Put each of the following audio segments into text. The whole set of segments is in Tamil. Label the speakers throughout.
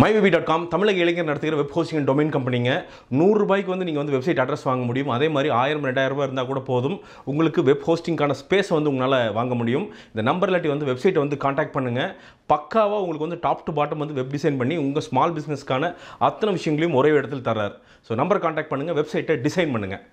Speaker 1: மைவிபி டாட் காம் தமிழக இளைஞர் நடத்துகிற வெப் ஹோஸ்டிங் அண்ட் டொமைன் கம்பெனிங்க நூறுரூபாய்க்கு வந்து நீங்கள் வந்து வெப்சைட் அட்ரஸ் வாங்க முடியும். அதே மாதிரி ஆயிரம் ரெண்டாயிரம் ரூபாய் இருந்தால் கூட போதும். உங்களுக்கு வெப் ஹோஸ்டிங்கான ஸ்பேஸ் வந்து உங்களால் வாங்க முடியும். இந்த நம்பர் இல்லாட்டி வந்து வெப்சைட்டை வந்து காண்டாக்ட் பண்ணுங்கள் பக்காவாக உங்களுக்கு வந்து டாப் டு பாட்டம் வந்து வெப் டிசைன் பண்ணி உங்கள் ஸ்மால் பிஸ்னஸ்க்கான அத்தனை விஷயங்களையும் ஒரே இடத்தில் தர்றார். ஸோ நம்பர் காண்டாக்ட் பண்ணுங்கள் வெப்சைட்டை டிசைன் பண்ணுங்கள்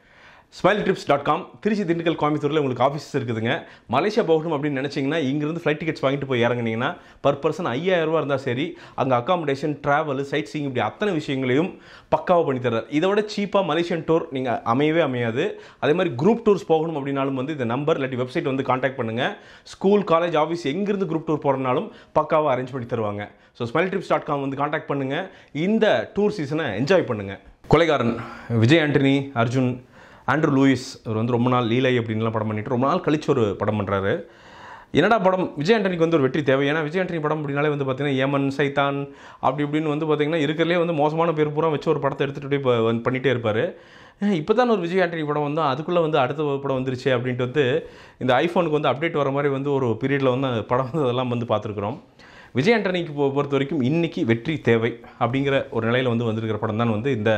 Speaker 1: smile trips dot com Trichy Dindigul கோயம்புத்தூரில் உங்களுக்கு ஆஃபீஸ் இருக்குதுங்க. மலேசியா போகணும் அப்படின்னு நினச்சிங்கன்னா இங்கிருந்து ஃப்ளைட் டிக்கெட்ஸ் வாங்கிட்டு போய் இறங்குனீங்கன்னா பர் பர்சன் ஐயாயிரம் இருந்தால் சரி அங்கே அக்காமடேஷன் ட்ராவல் சைட் சீயிங் இப்படி அத்தனை விஷயங்களையும் பக்காவாக பண்ணி தர்றார். இதை விட சீப்பாக மலேசியன் டூர் நீங்கள் அமையவே அமையாது. அதே மாதிரி குரூப் டூர்ஸ் போகணும் அப்படின்னாலும் வந்து இந்த நம்பர் இல்லாட்டி வெப்சைட் வந்து காண்டாக்ட் பண்ணுங்கள் ஸ்கூல் காலேஜ் ஆஃபீஸ் எங்கிருந்து குரூப் டூர் போகிறனாலும் பக்காவாக அரேஞ்ச் பண்ணி தருவாங்க. So smile trips dot com வந்து காண்டாக்ட் பண்ணுங்கள் இந்த டூர் சீசனை என்ஜாய் பண்ணுங்கள் கொலைகாரன் விஜய் ஆண்டனி அர்ஜுன் ஆண்ட்ரூ லூயிஸ் அவர் வந்து ரொம்ப நாள் லீலை அப்படின்லாம் படம் பண்ணிட்டு ரொம்ப நாள் கழிச்சு ஒரு படம் பண்ணுறாரு என்னடா படம்? விஜய் ஆண்டனிக்கு வந்து ஒரு வெற்றி தேவை. ஏன்னா விஜய் ஆண்டனி படம் அப்படின்னாலே வந்து பார்த்தீங்கன்னா ஏமன் சைத்தான் அப்படி இப்படின்னு வந்து பார்த்தீங்கன்னா இருக்கிறதுலே வந்து மோசமான பேர் பூரா வச்சு ஒரு படத்தை எடுத்துகிட்டு போய் வந்து பண்ணிகிட்டே இருப்பார். இப்போ தான் ஒரு விஜய் ஆண்டனி படம் வந்து அதுக்குள்ளே வந்து அடுத்த படம் வந்துருச்சு அப்படின்ட்டு வந்து இந்த ஐஃபோனுக்கு வந்து அப்டேட் வர மாதிரி வந்து ஒரு பீரியடில் வந்து அந்த படம் வந்து அதெல்லாம் வந்து பார்த்துருக்குறோம் விஜய் ஆண்டனிக்கு பொ- பொறுத்த வரைக்கும் இன்றைக்கி வெற்றி தேவை அப்படிங்கிற ஒரு நிலையில் வந்து வந்திருக்கிற படம் தான் வந்து இந்த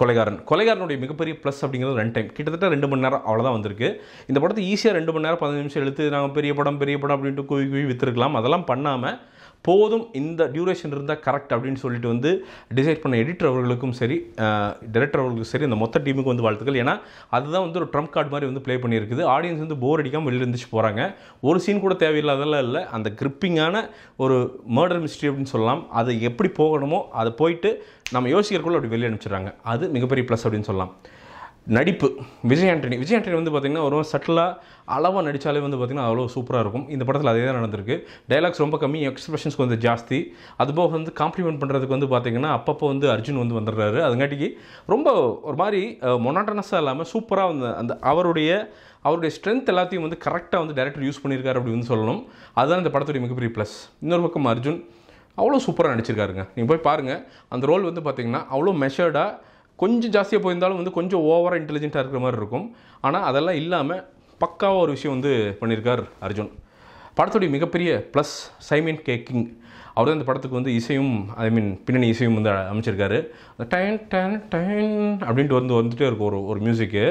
Speaker 1: கொலைகாரன். கொலைகாரனுடைய மிகப்பெரிய ப்ளஸ் அப்படிங்கிறது ரெண்டு டைம் கிட்டத்தட்ட ரெண்டு மணி நேரம் அவ்வளோதான் வந்திருக்கு. இந்த படத்தை ஈஸியாக ரெண்டு மணி நேரம் பதினஞ்சு நிமிஷம் எடுத்து நாங்கள் பெரிய படம் பெரிய படம் அப்படின்ட்டு குவி குவி விற்றுருக்கலாம் அதெல்லாம் பண்ணாமல் போதும் இந்த டியூரேஷன் இருந்தால் கரெக்ட் அப்படின்னு சொல்லிட்டு வந்து டிசைட் பண்ண எடிட்டர் அவர்களுக்கும் சரி டைரக்டர் அவர்களுக்கும் சரி இந்த மொத்த டீமுக்கு வந்து வாழ்த்துக்கள். ஏன்னா அதுதான் வந்து ஒரு ட்ரம்ப் கார்டு மாதிரி வந்து ப்ளே பண்ணியிருக்குது. ஆடியன்ஸ் வந்து போர் அடிக்காமல் வெளியில் இருந்துச்சு போகிறாங்க ஒரு சீன் கூட தேவையில்லாதெல்லாம் இல்லை. அந்த கிரிப்பிங்கான ஒரு மர்டர் மிஸ்ட்ரி அப்படின்னு சொல்லலாம். அது எப்படி போகணுமோ அதை போயிட்டு நம்ம யோசிக்கிறக்குள்ள அப்படி வெளியே அனுப்பிச்சிடுறாங்க. அது மிகப்பெரிய ப்ளஸ் அப்படின்னு சொல்லலாம். நடிப்பு. விஜய் ஆண்டனி. விஜய் ஆண்டனி வந்து பார்த்திங்கன்னா ஒரு சட்டிலாக அளவாக நடித்தாலே வந்து பார்த்திங்கன்னா அவ்வளோ சூப்பராக இருக்கும். இந்த படத்தில் அதே தான் நடந்திருக்கு. டைலாக்ஸ் ரொம்ப கம்மி எக்ஸ்பிரஷன்ஸ் கொஞ்சம் ஜாஸ்தி. அதுபோக வந்து காம்ப்ளிமெண்ட் பண்ணுறதுக்கு வந்து பார்த்திங்கன்னா அப்பப்போ வந்து அர்ஜுன் வந்து வந்துடுறாரு. அதுங்காட்டிக்கு ரொம்ப ஒரு மாதிரி மொனாட்டனஸாக இல்லாமல் சூப்பராக வந்து அந்த அவருடைய அவருடைய ஸ்ட்ரென்த் எல்லாத்தையும் வந்து கரெக்டாக வந்து டேரக்டர் யூஸ் பண்ணியிருக்காரு அப்படின்னு சொல்லணும். அதுதான் இந்த படத்துடைய மிகப்பெரிய ப்ளஸ் இன்னொரு பக்கம் அர்ஜுன் அவ்வளோ சூப்பராக நடிச்சிருக்காருங்க. நீங்கள் போய் பாருங்கள் அந்த ரோல் வந்து பார்த்திங்கன்னா அவ்வளோ மெஷர்டாக கொஞ்சம் ஜாஸ்தியாக போயிருந்தாலும் வந்து கொஞ்சம் ஓவராக இன்டெலிஜென்ட்டாக இருக்கிற மாதிரி இருக்கும். ஆனால் அதெல்லாம் இல்லாமல் பக்காவாக ஒரு விஷயம் வந்து பண்ணியிருக்கார் அர்ஜுன். படத்துடைய மிகப்பெரிய ப்ளஸ் சைமின் கேக்கிங் அவர் தான் இந்த படத்துக்கு வந்து இசையும் ஐ மீன் பின்னணி இசையும் வந்து அமைச்சிருக்காரு. டயன் டைன் டயன் அப்படின்ட்டு வந்து வந்துகிட்டே இருக்கும் ஒரு ஒரு மியூசிக்கு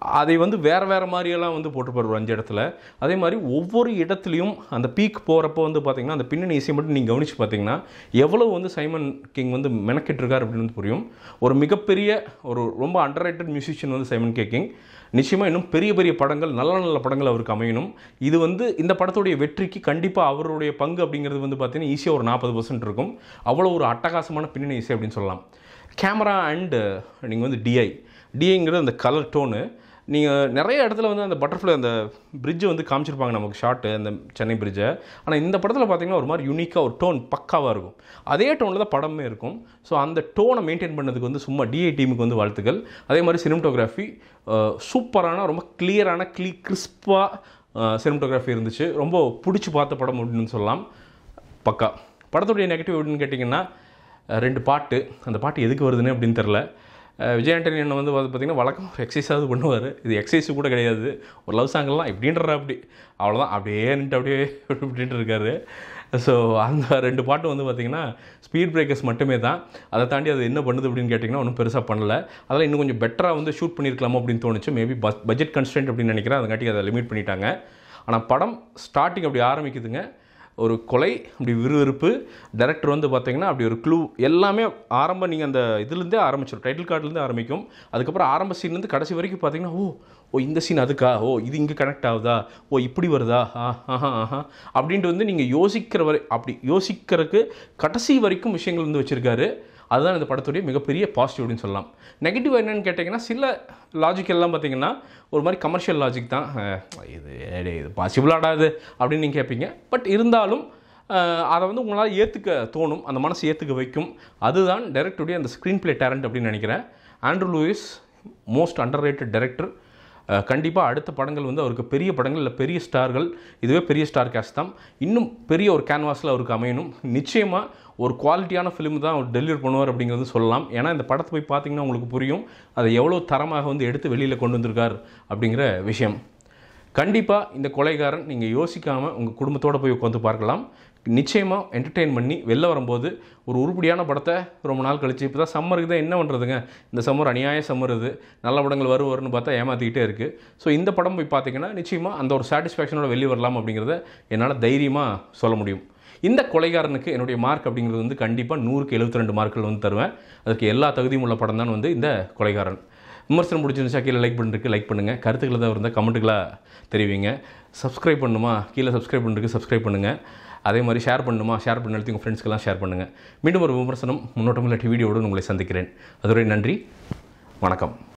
Speaker 1: அதை வந்து வேறு வேறு மாதிரியெல்லாம் வந்து போட்டுப்பார் ஒரு அஞ்சு இடத்துல. அதே மாதிரி ஒவ்வொரு இடத்துலையும் அந்த பீக் போகிறப்போ வந்து பார்த்திங்கன்னா அந்த பின்னணி இசை மட்டும் நீங்கள் கவனித்து பார்த்தீங்கன்னா எவ்வளோ வந்து சைமன் கிங் வந்து மெனக்கிட்டிருக்கார் அப்படின்னு வந்து புரியும். ஒரு மிகப்பெரிய ஒரு ரொம்ப அண்டர் மியூசிஷியன் வந்து சைமன் கே கிங். நிச்சயமாக இன்னும் பெரிய பெரிய படங்கள் நல்ல நல்ல படங்கள் அவருக்கு அமையணும். இது வந்து இந்த படத்துடைய வெற்றிக்கு கண்டிப்பாக அவருடைய பங்கு அப்படிங்கிறது வந்து பார்த்தீங்கன்னா ஈஸியாக ஒரு நாற்பது பர்சன்ட் இருக்கும். அவ்வளோ ஒரு அட்டகாசமான பின்னணி இசை அப்படின்னு சொல்லலாம். கேமரா அண்டு நீங்கள் வந்து டிஐ டிஐங்கிறது அந்த கலர் டோனு நீங்கள் நிறைய இடத்துல வந்து அந்த பட்டர்ஃப்ளை அந்த பிரிட்ஜை வந்து காமிச்சிருப்பாங்க நமக்கு ஷார்ட்டு அந்த சென்னை பிரிட்ஜை ஆனால் இந்த படத்தில் பார்த்தீங்கன்னா ஒரு மாதிரி யூனிக்காக ஒரு டோன் பக்காவாக இருக்கும். அதே டோனில் தான் படமே இருக்கும். ஸோ அந்த டோனை மெயின்டைன் பண்ணதுக்கு வந்து சும்மா டிஐ டீமுக்கு வந்து வாழ்த்துக்கள். அதே மாதிரி சினிமட்டோகிராஃபி சூப்பரான ரொம்ப கிளியரான க்ளீ கிறிஸ்பாக சினிமட்டோகிராஃபி இருந்துச்சு. ரொம்ப பிடிச்சி பார்த்த படம் அப்படின்னு சொல்லலாம். பக்கா. படத்துடைய நெகட்டிவ் அப்படின்னு கேட்டிங்கன்னா ரெண்டு பாட்டு. அந்த பாட்டு எதுக்கு வருதுன்னு அப்படின்னு தெரில அஹ், விஜய் ஆண்டனி அண்ணன் வந்து பார்த்திங்கன்னா வழக்கம் ஒரு எக்ஸசைஸாவது பண்ணுவார். இது எக்ஸசைஸ் கூட கிடையாது. ஒரு லவ் சாங்கெல்லாம் இப்படின்ற அப்படி. அவ்வளோதான் அப்படியே நின்று அப்படியே இப்படின்ட்டு இருக்காரு. ஸோ அந்த ரெண்டு பாட்டும் வந்து பார்த்திங்கன்னா ஸ்பீட் பிரேக்கர்ஸ் மட்டுமே தான். அதை தாண்டி அது என்ன பண்ணுது அப்படின்னு கேட்டிங்கன்னா ஒன்றும் பெருசாக பண்ணல. அதெல்லாம் இன்னும் கொஞ்சம் பெட்டராக வந்து ஷூட் பண்ணியிருக்கலாமோ அப்படின்னு தோணுச்சு. மேபி பஸ் பட்ஜெட் கன்ஸ்டன்ட் அப்படின்னு நினைக்கிறேன். அதுங்காட்டி அதை லிமிட் பண்ணிட்டாங்க. ஆனால் படம் ஸ்டார்டிங் அப்படி ஆரம்பிக்குதுங்க. ஒரு கொலை அப்படி விறுவிறுப்பு. டைரக்டர் வந்து பார்த்தீங்கன்னா அப்படி ஒரு க்ளூ எல்லாமே ஆரம்ப நீங்கள் அந்த இதுலேருந்தே ஆரம்பிச்சிடும் டைட்டில் கார்டுலேருந்து ஆரம்பிக்கும். அதுக்கப்புறம் ஆரம்ப சீன்லேருந்து கடைசி வரைக்கும் பார்த்தீங்கன்னா ஓ ஓ இந்த சீன் அதுக்கா? ஓ இது இங்கே கனெக்ட் ஆகுதா? ஓ இப்படி வருதா? ஆ ஆஹா ஆஹா அப்படின்ட்டு வந்து நீங்கள் யோசிக்கிற வரை அப்படி யோசிக்கிறதுக்கு கடைசி வரைக்கும் விஷயங்கள் வந்து வச்சுருக்காரு. அதுதான் இந்த படத்துடைய மிகப்பெரிய பாசிட்டிவ் அப்படின்னு சொல்லலாம். நெகட்டிவ் என்னன்னு கேட்டிங்கன்னா சில லாஜிக் எல்லாம் பார்த்தீங்கன்னா ஒரு மாதிரி கமர்ஷியல் லாஜிக் தான். இது இது பாசிபிளாடாது அப்படின்னு நீங்கள் கேட்பீங்க பட் இருந்தாலும் அதை வந்து உங்களால் ஏற்றுக்க தோணும் அந்த மனசு ஏற்றுக்க வைக்கும். அதுதான் டைரக்டருடைய அந்த ஸ்க்ரீன் பிளே டேலண்ட் அப்படின்னு நினைக்கிறேன். Andrew Louis most underrated director கண்டிப்பாக அடுத்த படங்கள் வந்து அவருக்கு பெரிய படங்கள் இல்லை பெரிய ஸ்டார்கள். இதுவே பெரிய ஸ்டார் கேஸ்ட் தான். இன்னும் பெரிய ஒரு கேன்வாஸில் அவருக்கு அமையணும். நிச்சயமாக ஒரு குவாலிட்டியான ஃபிலிம் தான் அவர் டெலிவர் பண்ணுவார் அப்படிங்கிறது சொல்லலாம். ஏன்னா இந்த படத்தை போய் பார்த்தீங்கன்னா உங்களுக்கு புரியும். அதை எவ்வளோ தரமாக வந்து எடுத்து வெளியில் கொண்டு வந்திருக்கார் அப்படிங்கிற விஷயம். கண்டிப்பாக இந்த கொலைகாரன் நீங்கள் யோசிக்காமல் உங்கள் குடும்பத்தோடு போய் உட்காந்து பார்க்கலாம். நிச்சயமாக என்டர்டெயின் பண்ணி வெளில வரும்போது ஒரு உருப்படியான படத்தை ரொம்ப நாள் கழிச்சு இப்போ தான் சம்மருக்கு தான் என்ன பண்ணுறதுங்க இந்த சம்மர் அநியாய சம்மர் இது. நல்ல படங்கள் வரும் வரும்னு பார்த்தா ஏமாற்றிக்கிட்டே இருக்குது ஸோ இந்த படம் போய் பார்த்தீங்கன்னா நிச்சயமாக அந்த ஒரு சாட்டிஸ்ஃபேக்ஷனோட வெளியே வரலாம் அப்படிங்கிறத என்னால் தைரியமாக சொல்ல முடியும். இந்த கொலைகாரனுக்கு என்னுடைய மார்க் அப்படிங்கிறது வந்து கண்டிப்பாக நூறுக்கு எழுபத்தி ரெண்டு மார்க்கில் வந்து தருவேன். அதுக்கு எல்லா தகுதியும் உள்ள படம் தான் வந்து இந்த கொலைகாரன். விமர்சனம் பிடிச்சிருந்துச்சா கீழே லைக் பண்ணிருக்கு லைக் பண்ணுங்கள் கருத்துக்களை தான் இருந்தால் கமெண்ட்டுகளாக தெரிவிங்க. சப்ஸ்கிரைப் பண்ணுமா? கீழே சப்ஸ்கிரைப் பண்ணிருக்கு சப்ஸ்கிரைப் பண்ணுங்கள் அதே மாதிரி ஷேர் பண்ணுமா? ஷேர் பண்ணி உங்கள் ஃப்ரெண்ட்ஸ்க்கெல்லாம் ஷேர் பண்ணுங்கள் மீண்டும் ஒரு விமர்சனம் முன்னோட்டம் இல்லாட்டி வீடியோடு உங்களை சந்திக்கிறேன். அதுவரை நன்றி வணக்கம்.